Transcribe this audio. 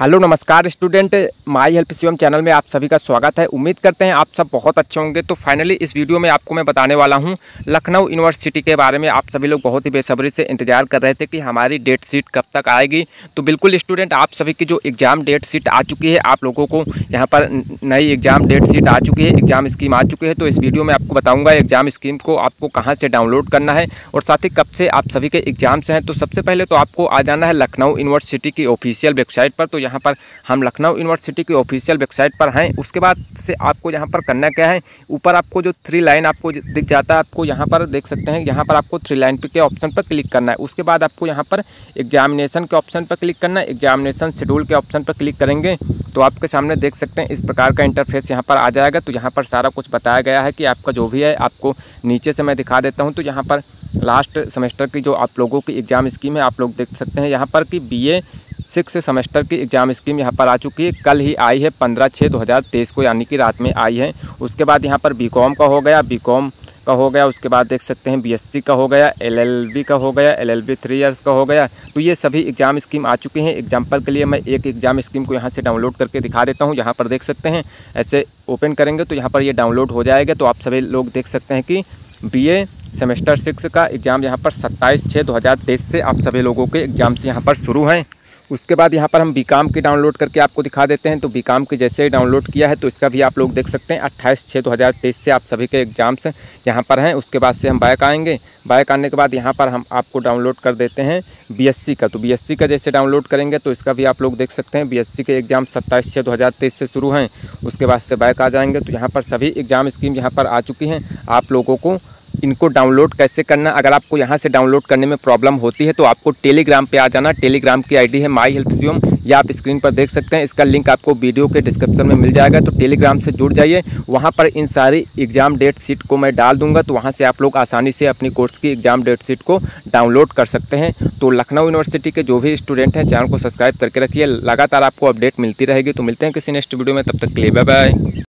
Hello नमस्कार student my help CM channel में आप सभी का स्वागत है। उम्मीद करते हैं आप सब बहुत अच्छे होंगे। तो फाइनली इस वीडियो में आपको मैं बताने वाला हूँ, लखनऊ यूनिवर्सिटी के बारे में आप सभी लोग बहुत ही बेसब्री से इंतज़ार कर रहे थे कि हमारी डेट शीट कब तक आएगी। तो बिल्कुल स्टूडेंट आप सभी की जो एग्ज़ाम डेट शीट आ चुकी है, आप लोगों को यहाँ पर नई एग्ज़ाम डेट शीट आ चुकी है एग्ज़ाम स्कीम आ चुकी है। तो इस वीडियो में आपको बताऊँगा एग्ज़ाम स्कीम को आपको कहाँ से डाउनलोड करना है और साथ ही कब से आप सभी के एग्ज़ाम्स हैं। तो सबसे पहले तो आपको आ जाना है लखनऊ यूनिवर्सिटी की ऑफिशियल वेबसाइट पर। तो यहाँ पर हम लखनऊ यूनिवर्सिटी की ऑफिशियल वेबसाइट पर हैं। उसके बाद से आपको यहाँ पर करना क्या है, ऊपर आपको जो थ्री लाइन आपको दिख जाता है, आपको यहाँ पर देख सकते हैं। यहाँ पर आपको थ्री लाइन के ऑप्शन पर क्लिक करना है। उसके बाद आपको यहाँ पर एग्जामिनेशन के ऑप्शन पर क्लिक करना है। एग्जामिनेशन शेड्यूल के ऑप्शन पर क्लिक करेंगे तो आपके सामने देख सकते हैं, इस प्रकार का इंटरफेस यहाँ पर आ जाएगा। तो यहाँ पर सारा कुछ बताया गया है कि आपका जो भी है, आपको नीचे से मैं दिखा देता हूँ। तो यहाँ पर लास्ट सेमेस्टर की जो आप लोगों की एग्ज़ाम स्कीम है, आप लोग देख सकते हैं। यहाँ पर कि बीए सिक्स सेमेस्टर की एग्ज़ाम स्कीम यहाँ पर आ चुकी है। कल ही आई है पंद्रह छः दो हज़ार तेईस को, यानी कि रात में आई है। उसके बाद यहाँ पर बीकॉम का हो गया। बीकॉम का हो गया। उसके बाद देख सकते हैं बीएससी का हो गया एलएलबी का हो गया एलएलबी थ्री इयर्स का हो गया। तो ये सभी एग्ज़ाम स्कीम आ चुकी हैं। एग्ज़ाम्पल के लिए मैं एक एग्ज़ाम स्कीम को यहाँ से डाउनलोड करके दिखा देता हूँ। यहाँ पर देख सकते हैं, ऐसे ओपन करेंगे तो यहाँ पर ये डाउनलोड हो जाएगा। तो आप सभी लोग देख सकते हैं कि बीए सेमेस्टर सिक्स का एग्ज़ाम यहाँ पर सत्ताईस छः दो हज़ार तेईस से आप सभी लोगों के एग्ज़ाम्स यहाँ पर शुरू हैं। उसके बाद यहाँ पर हम बी काम की डाउनलोड करके आपको दिखा देते हैं। तो बी काम की जैसे ही डाउनलोड किया है तो इसका भी आप लोग देख सकते हैं। अट्ठाईस छः दो हज़ार तेईस से आप सभी के एग्ज़ाम्स यहाँ पर हैं। उसके बाद से हम बाइक आएँगे। बाइक आने के बाद यहाँ पर हम आपको डाउनलोड कर देते हैं बीएससी का। तो बीएससी का जैसे डाउनलोड करेंगे तो इसका भी आप लोग देख सकते हैं। बीएससी के एग्ज़ाम सत्ताईस छः दो हज़ार तेईस से शुरू हैं। उसके बाद से बाइक आ जाएँगे। तो यहाँ पर सभी एग्ज़ाम स्कीम यहाँ पर आ चुकी हैं। आप लोगों को इनको डाउनलोड कैसे करना, अगर आपको यहाँ से डाउनलोड करने में प्रॉब्लम होती है तो आपको टेलीग्राम पे आ जाना। टेलीग्राम की आईडी है माई हेल्थ सीएम या आप स्क्रीन पर देख सकते हैं। इसका लिंक आपको वीडियो के डिस्क्रिप्शन में मिल जाएगा तो टेलीग्राम से जुड़ जाइए। वहाँ पर इन सारी एग्ज़ाम डेट शीट को मैं डाल दूँगा तो वहाँ से आप लोग आसानी से अपनी कोर्स की एग्ज़ाम डेट शीट को डाउनलोड कर सकते हैं। तो लखनऊ यूनिवर्सिटी के जो भी स्टूडेंट हैं, चैनल को सब्सक्राइब करके रखिए। लगातार आपको अपडेट मिलती रहेगी। तो मिलते हैं किसी नेक्स्ट वीडियो में। तब तक के लिए बाय बाय